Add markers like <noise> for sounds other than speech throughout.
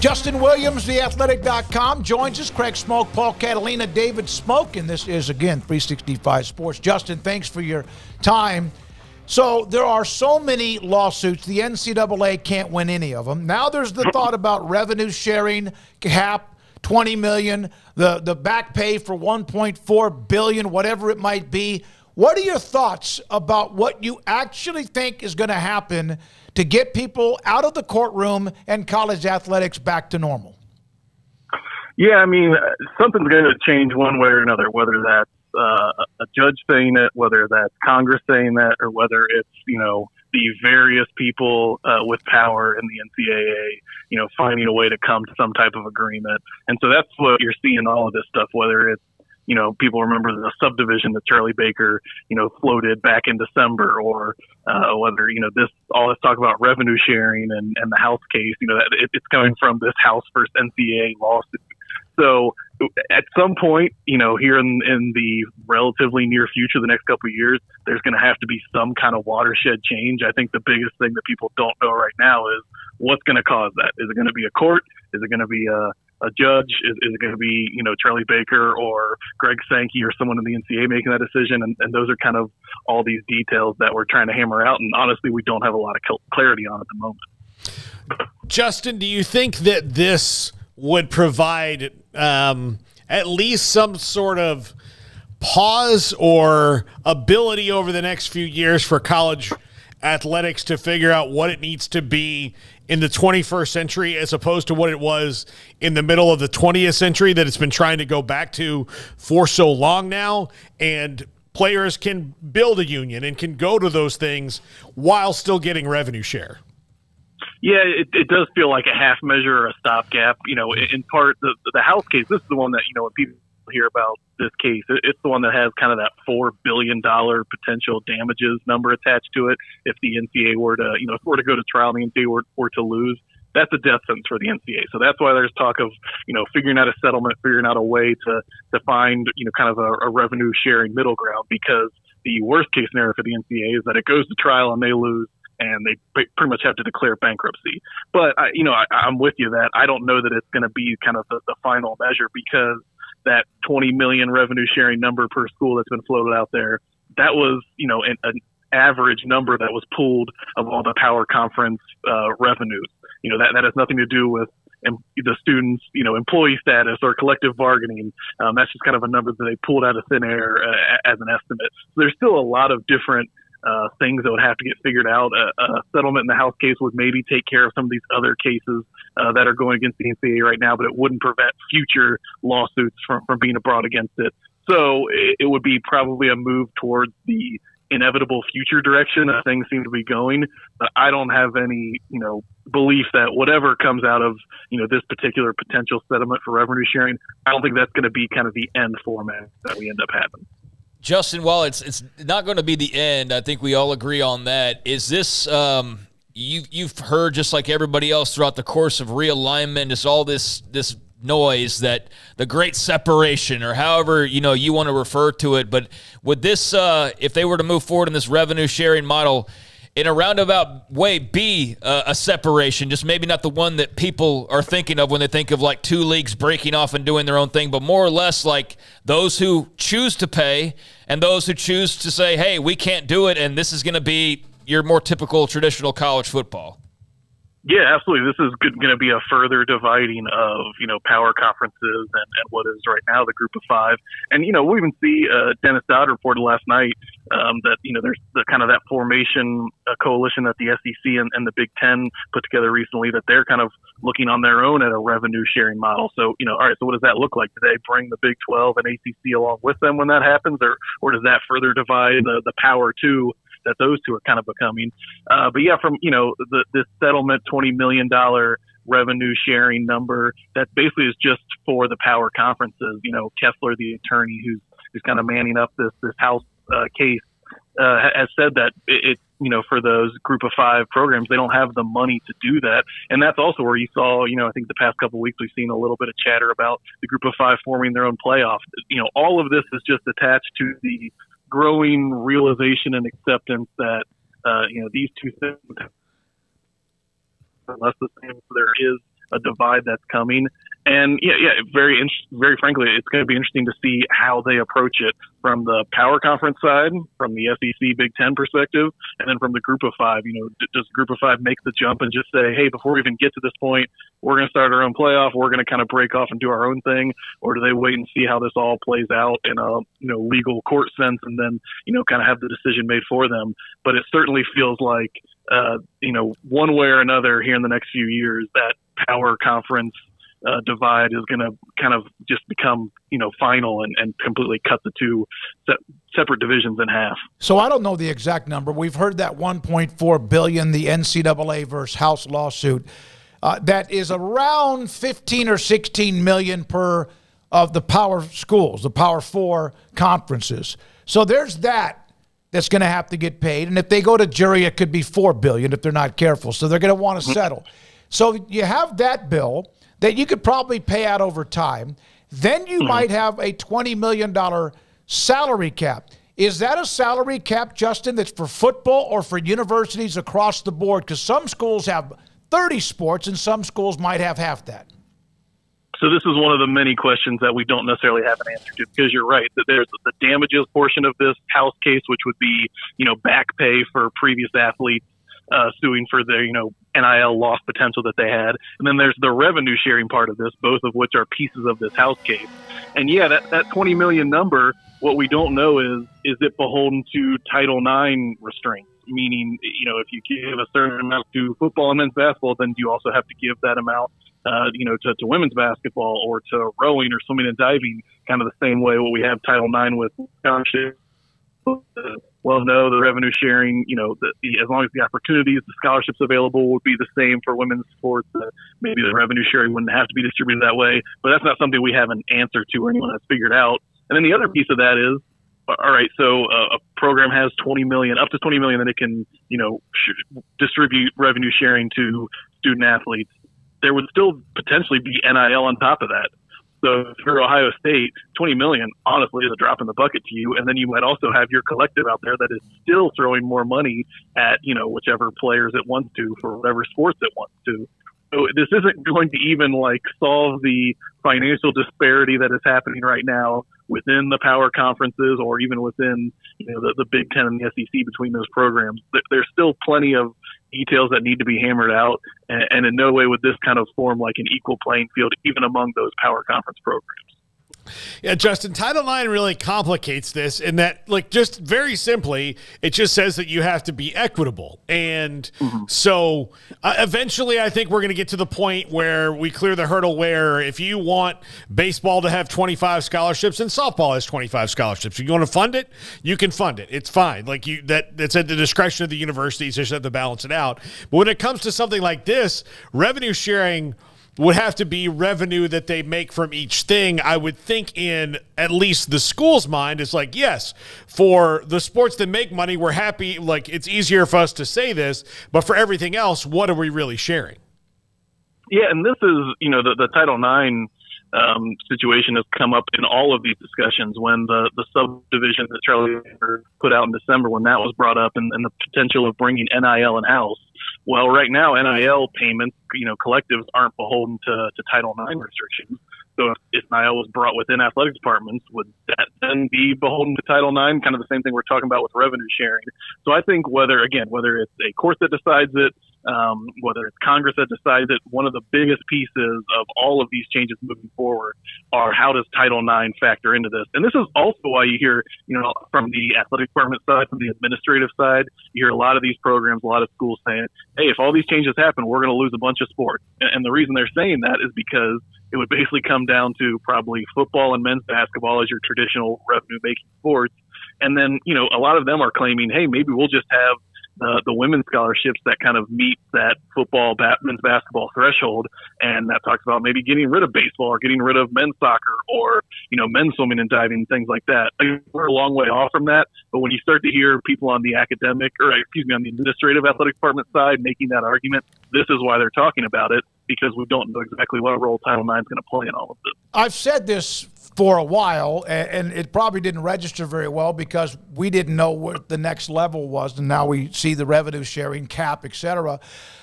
Justin Williams, theathletic.com, joins us. Craig Smoak, Paul Catalina, David Smoak, and this is again 365 Sports. Justin, thanks for your time. So there are so many lawsuits. The NCAA can't win any of them. Now there's the thought about revenue sharing cap, 20 million, the the back pay for 1.4 billion, whatever it might be. What are your thoughts about what you actually think is going to happen to get people out of the courtroom and college athletics back to normal? Yeah, I mean, something's going to change one way or another, whether that's uh, a judge saying it, whether that's Congress saying that, or whether it's, you know, the various people uh, with power in the NCAA, you know, finding a way to come to some type of agreement. And so that's what you're seeing all of this stuff, whether it's you know, people remember the subdivision that Charlie Baker, you know, floated back in December, or uh, whether you know this all this talk about revenue sharing and, and the House case, you know, that it, it's coming from this House first NCAA lawsuit. So at some point, you know, here in, in the relatively near future, the next couple of years, there's going to have to be some kind of watershed change. I think the biggest thing that people don't know right now is what's going to cause that. Is it going to be a court? Is it going to be a a judge? Is, is it going to be, you know, Charlie Baker or Greg Sankey or someone in the NCAA making that decision? And, and those are kind of all these details that we're trying to hammer out. And honestly, we don't have a lot of clarity on at the moment. Justin, do you think that this would provide um, at least some sort of pause or ability over the next few years for college athletics to figure out what it needs to be in the 21st century as opposed to what it was in the middle of the 20th century that it's been trying to go back to for so long now and players can build a union and can go to those things while still getting revenue share yeah, it, it does feel like a half measure or a stopgap. You know, in part, the the house case. This is the one that you know when people hear about this case. It's the one that has kind of that four billion dollar potential damages number attached to it. If the NCAA were to, you know, if were to go to trial, and the NCAA were, were to lose, that's a death sentence for the NCAA. So that's why there's talk of, you know, figuring out a settlement, figuring out a way to to find, you know, kind of a, a revenue sharing middle ground. Because the worst case scenario for the NCAA is that it goes to trial and they lose. And they pretty much have to declare bankruptcy. But I, you know, I, I'm with you that I don't know that it's going to be kind of the, the final measure because that 20 million revenue sharing number per school that's been floated out there, that was, you know, an, an average number that was pulled of all the power conference uh, revenues. You know, that, that has nothing to do with the students, you know, employee status or collective bargaining. Um, that's just kind of a number that they pulled out of thin air uh, as an estimate. So there's still a lot of different uh, things that would have to get figured out. A, a, settlement in the House case would maybe take care of some of these other cases uh, that are going against the NCAA right now, but it wouldn't prevent future lawsuits from, from being brought against it. So it, it would be probably a move towards the inevitable future direction that things seem to be going. But I don't have any, you know, belief that whatever comes out of, you know, this particular potential settlement for revenue sharing, I don't think that's going to be kind of the end format that we end up having. Justin, while it's it's not going to be the end, I think we all agree on that. Is this um, you you've heard just like everybody else throughout the course of realignment, is all this this noise that the great separation or however you know you want to refer to it but would this uh, if they were to move forward in this revenue sharing model in a roundabout way be uh, a separation just maybe not the one that people are thinking of when they think of like two leagues breaking off and doing their own thing but more or less like those who choose to pay and those who choose to say hey we can't do it and this is going to be your more typical traditional college football yeah, absolutely. This is going to be a further dividing of you know power conferences and, and what is right now the group of five. And you know we'll even see uh, Dennis Dodd reported last night um, that you know there's the kind of that formation uh, coalition that the SEC and, and the Big Ten put together recently that they're kind of looking on their own at a revenue sharing model. So you know, all right, so what does that look like? Do they bring the Big 12 and ACC along with them when that happens, or or does that further divide the, the power too? That those two are kind of becoming. Uh, but yeah, from you know the this settlement, twenty million dollar revenue sharing number that basically is just for the power conferences. You know, Kessler, the attorney who's who's kind of manning up this this House uh, case, uh, has said that it, it you know, for those group of five programs, they don't have the money to do that. And that's also where you saw, you know, I think the past couple of weeks we've seen a little bit of chatter about the group of five forming their own playoff. You know, all of this is just attached to the growing realization and acceptance that uh, you know these two things unless the same there is a divide that's coming. And yeah, yeah, very, very frankly, it's going to be interesting to see how they approach it from the power conference side, from the SEC Big Ten perspective, and then from the Group of Five. You know, does Group of Five make the jump and just say, hey, before we even get to this point, we're going to start our own playoff, we're going to kind of break off and do our own thing, or do they wait and see how this all plays out in a you know legal court sense, and then you know kind of have the decision made for them? But it certainly feels like uh, you know one way or another here in the next few years that power conference uh, divide is going to kind of just become, you know, final and, and completely cut the two se- separate divisions in half. So I don't know the exact number. We've heard that 1.4 billion, the NCAA versus House lawsuit, uh, that is around 15 or 16 million per of the power schools, the power four conferences. So there's that that's going to have to get paid. And if they go to jury, it could be four billion if they're not careful. So they're going to want to settle. So you have that bill that you could probably pay out over time. Then you mm-hmm. might have a $20 million salary cap. Is that a salary cap, Justin, that's for football or for universities across the board? Because some schools have 30 sports and some schools might have half that. So this is one of the many questions that we don't necessarily have an answer to because you're right that there's the damages portion of this house case, which would be, you know, back pay for previous athletes uh, suing for their, you know, NIL loss potential that they had. And then there's the revenue sharing part of this, both of which are pieces of this house case. And yeah, that, that 20 million number, what we don't know is, is it beholden to Title IX restraints? Meaning, you know, if you give a certain amount to football and men's basketball, then do you also have to give that amount uh, you know, to, to women's basketball or to rowing or swimming and diving, kind of the same way what we have Title IX with scholarships well, no, the revenue sharing, you know, the, the, as long as the opportunities, the scholarships available would be the same for women's sports, uh, maybe the revenue sharing wouldn't have to be distributed that way. But that's not something we have an answer to or anyone has figured out. And then the other piece of that is, all right, so uh, a program has 20 million, up to 20 million that it can, you know, sh- distribute revenue sharing to student athletes. There would still potentially be NIL on top of that. So for Ohio State, 20 million honestly is a drop in the bucket to you. And then you might also have your collective out there that is still throwing more money at, you know, whichever players it wants to for whatever sports it wants to. So this isn't going to even like solve the financial disparity that is happening right now within the power conferences or even within, you know, the, the Big Ten and the SEC between those programs. There's still plenty of details that need to be hammered out. And, and in no way would this kind of form like an equal playing field, even among those power conference programs. Yeah, Justin, Title IX really complicates this in that, like, just very simply, it just says that you have to be equitable. And mm-hmm. so uh, eventually, I think we're going to get to the point where we clear the hurdle where if you want baseball to have 25 scholarships and softball has 25 scholarships, if you want to fund it, you can fund it. It's fine. Like, you that that's at the discretion of the universities. They just have to balance it out. But when it comes to something like this, revenue sharing – would have to be revenue that they make from each thing. I would think in at least the school's mind is like, yes, for the sports that make money, we're happy. Like it's easier for us to say this, but for everything else, what are we really sharing? Yeah, and this is you know the, the Title IX um, situation has come up in all of these discussions when the, the subdivision that Charlie put out in December, when that was brought up, and, and the potential of bringing NIL in house. Well, right now, NIL payments, you know, collectives aren't beholden to, to Title IX restrictions. So if, NIL was brought within athletic departments, would that then be beholden to Title IX? Kind of the same thing we're talking about with revenue sharing. So I think whether, again, whether it's a court that decides it, um, whether it's Congress that decides it, one of the biggest pieces of all of these changes moving forward are how does Title IX factor into this? And this is also why you hear, you know, from the athletic department side, from the administrative side, you hear a lot of these programs, a lot of schools saying, hey, if all these changes happen, we're going to lose a bunch of sports. And the reason they're saying that is because it would basically come down to probably football and men's basketball as your traditional revenue making sports. And then, you know, a lot of them are claiming, hey, maybe we'll just have the, the women's scholarships that kind of meet that football, bat, men's basketball threshold. And that talks about maybe getting rid of baseball or getting rid of men's soccer or, you know, men's swimming and diving, things like that. Mean, we're a long way off from that. But when you start to hear people on the academic or, excuse me, on the administrative athletic department side making that argument, this is why they're talking about it because we don't know exactly what role Title IX is going to play in all of this. I've said this for a while, and, it probably didn't register very well because we didn't know what the next level was, and now we see the revenue sharing cap, et cetera.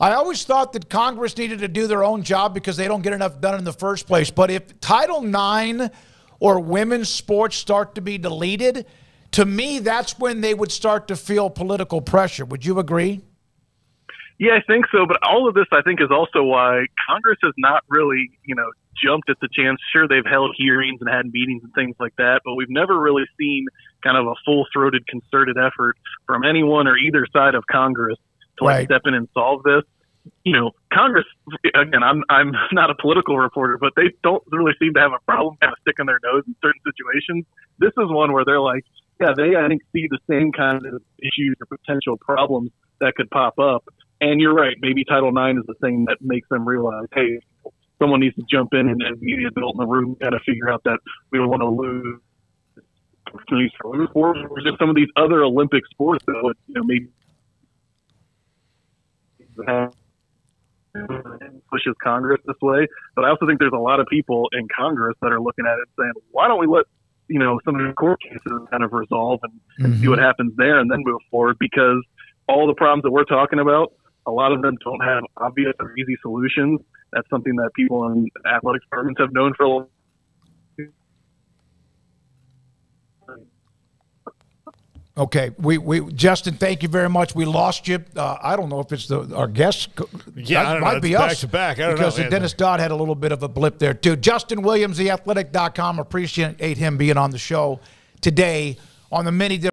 I always thought that Congress needed to do their own job because they don't get enough done in the first place. But if Title IX or women's sports start to be deleted, to me, that's when they would start to feel political pressure. Would you agree? Yeah, I think so. But all of this, I think, is also why Congress has not really, you know, jumped at the chance. Sure, they've held hearings and had meetings and things like that, but we've never really seen kind of a full throated, concerted effort from anyone or either side of Congress to like right. step in and solve this. You know, Congress again. I'm I'm <laughs> not a political reporter, but they don't really seem to have a problem kind of sticking their nose in certain situations. This is one where they're like, yeah, they I think see the same kind of issues or potential problems that could pop up. And you're right, maybe Title IX is the thing that makes them realize, hey, someone needs to jump in and, and be the adult in the room, got to figure out that we don't want to lose opportunities for women's sports or just some of these other Olympic sports that would, you know, maybe pushes Congress this way. But I also think there's a lot of people in Congress that are looking at it saying, why don't we let you know some of the court cases kind of resolve and, and mm-hmm. see what happens there and then move forward because all the problems that we're talking about, a lot of them don't have obvious or easy solutions. That's something that people in athletic departments have known for a long Okay, we, we Justin, thank you very much. We lost you. Uh, I don't know if it's the our guest. Yeah, that might be us back to back. because know, Dennis Dodd had a little bit of a blip there too. Justin Williams, theathletic.com. Appreciate him being on the show today on the many.